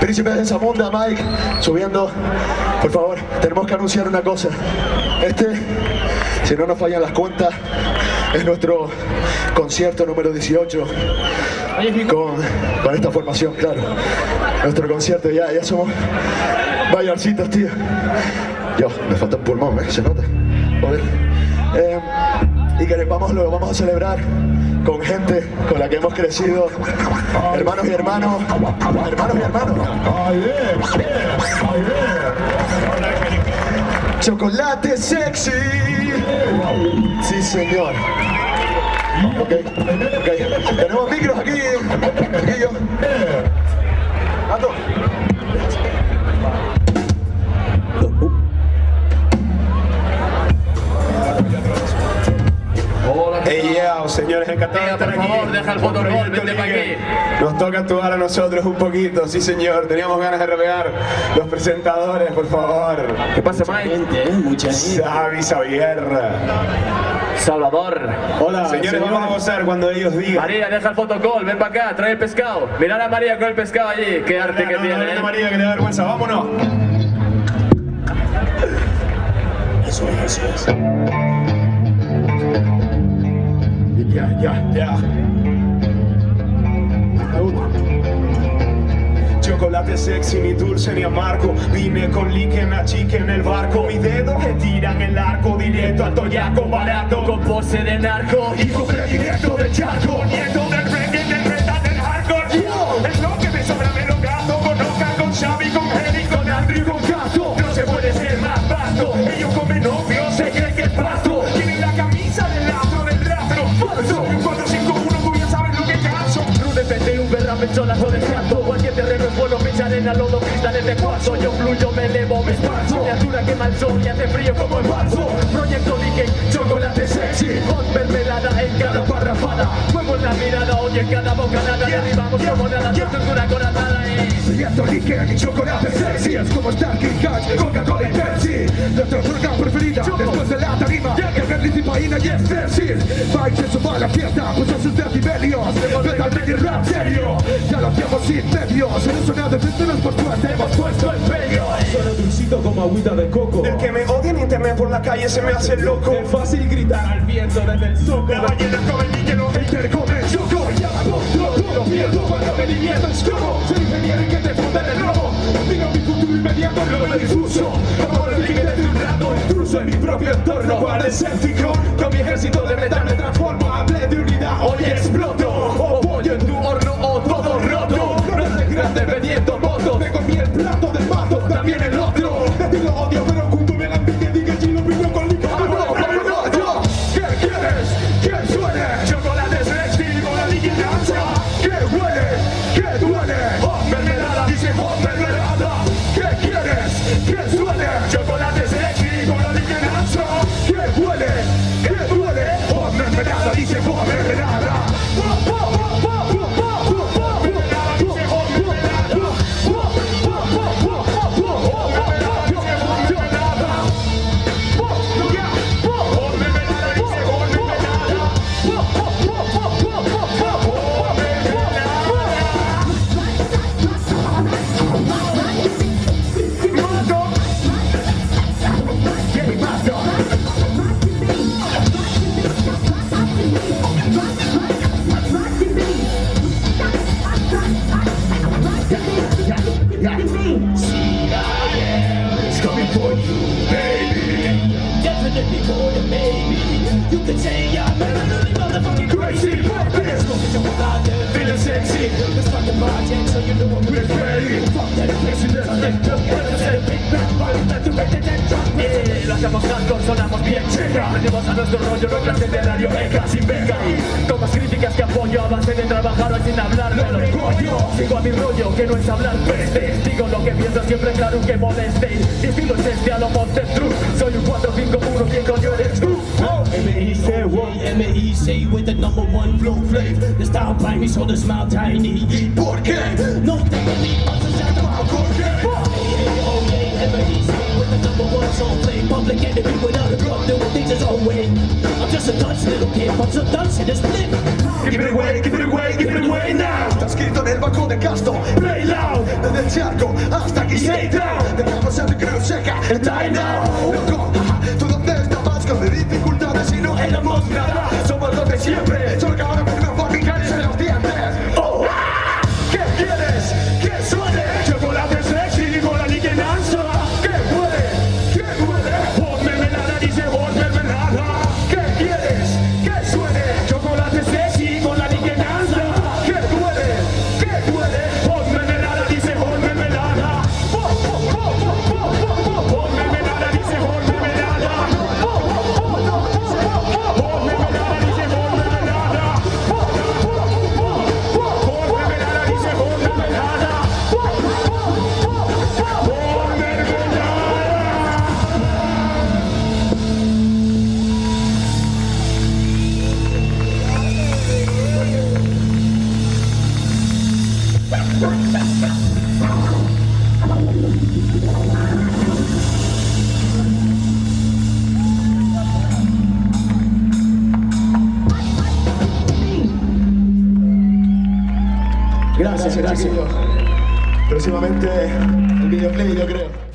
Príncipes de Zamunda, Mike, subiendo. Por favor, tenemos que anunciar una cosa. Este, si no nos fallan las cuentas, es nuestro concierto número 18 con, con esta formación, claro. Nuestro concierto, ya, ya somos bayarcitos, tío. Yo, me falta un pulmón, ¿eh? Se nota. Joder. Eh, y que vamos, lo vamos a celebrar con gente con la que hemos crecido, hermanos y hermanos, hermanos y hermanos. Chocolate sexy. Sí, señor. Ok, ok. Tenemos micros. Aquí señores, estar por aquí. favor, deja el Roberto vente pa' Ligue. aquí. Nos toca actuar a nosotros un poquito, sí señor. Teníamos ganas de revelar los presentadores, por favor. ¿Qué pasa, Mike? Gente, ¿eh? Mucha gente. Xavi Xavier. Salvador. Hola, Señores, vamos a gozar cuando ellos digan. María, deja el fotocall, ven para acá, trae el pescado. Mirad a María con el pescado allí, qué arte que No, no, tiene. no, ¿eh? María, que le da vergüenza. Vámonos. Eso es, eso es. Ya, ya, ya. Chocolate sexy, ni dulce ni amargo. Vine con líquen a chique en el barco. Mi dedo que tiran el arco directo al toyaco barato. Con pose de narco. Hijo predilecto del charco, nieto del cholazo de canto. Cualquier terreno es pincha arena, lodo, cristales de cuarzo. Yo fluyo, me elevo, me esparzo. Criatura quema el sol y hace frío como el marzo. Proyecto Liken, chocolate sexy. Hot mermelada en cada parrafada. Fuego en la mirada, oye en cada bocanada. Derribamos como nada, tu estructura corazada es. Proyecto y chocolate sexy Es como Starking Hatch, Coca-Cola y Pepsi Nuestra droga preferida después de la tarima Que participaína y es fácil Mike se suma la fiesta, pues a sus decibelios Totalmente rap serio Ya lo hacemos sin medios En un sonido de festivos por suerte hemos puesto empeño Suena dulcito como agüita de coco. El que me odia en internet por la calle se me hace loco. Es fácil gritar al viento desde el La zócalo. ballena come y que los haters comen choco. Ya monstruo, lo pierdo cuando me divierto Es como ser ingeniero y que te funda el robo Digo mi futuro inmediato, lo me difuso Amor el límite de un rato intruso en mi propio entorno ¿Cuál es el ciclo? Con mi ejército de metal me transformo Hablé de unidad, hoy exploto O pollo en tu horno o todo roto No es de grande vendiendo motos el plato del también el otro De ti lo odio pero junto me la. ¿Qué quieres? ¿Qué suene? Chocolate con la. ¿Qué huele? ¿Qué duele? Hot mermelada, dice mermelada. ¿Qué quieres? ¿Qué suene? Chocolate con la. ¿Qué huele? ¿Qué duele? Oh, mermelada, dice oh, mermelada. Coming for you, baby. Definitely for than baby. You can say I'm really motherfucking Crazy, fuck this. feeling sexy. This fucking project, so you know I'm ready. Fuck that craziness. Eh, Lo hacemos hardcore, sonamos bien checa Venimos a nuestro rollo, nuestra escenario beca sin beca Tomas críticas que apoyo a base de trabajar hoy sin hablar de los coño Sigo a mi rollo, que no es hablar pestes Digo lo que pienso siempre claro que molestéis Mi estilo es este a lo Monster Truth Soy un 451, ¿quién coño eres tú? M.E.C. M.E.C. with the number one flow flav. The style by me, so the smile tiny. ¿Por qué? No tengo ni más allá de la that's all plain Public enemy without a drug, doing things his own way I'm just a Dutch little kid. From some Dutch in his flip Give it away, give it away, give it away now. Sta scritto nel balcone casto, play loud. Nel cerco, hasta che sei down. Nella passata che non secca, and die now. Próximamente el videoclip yo creo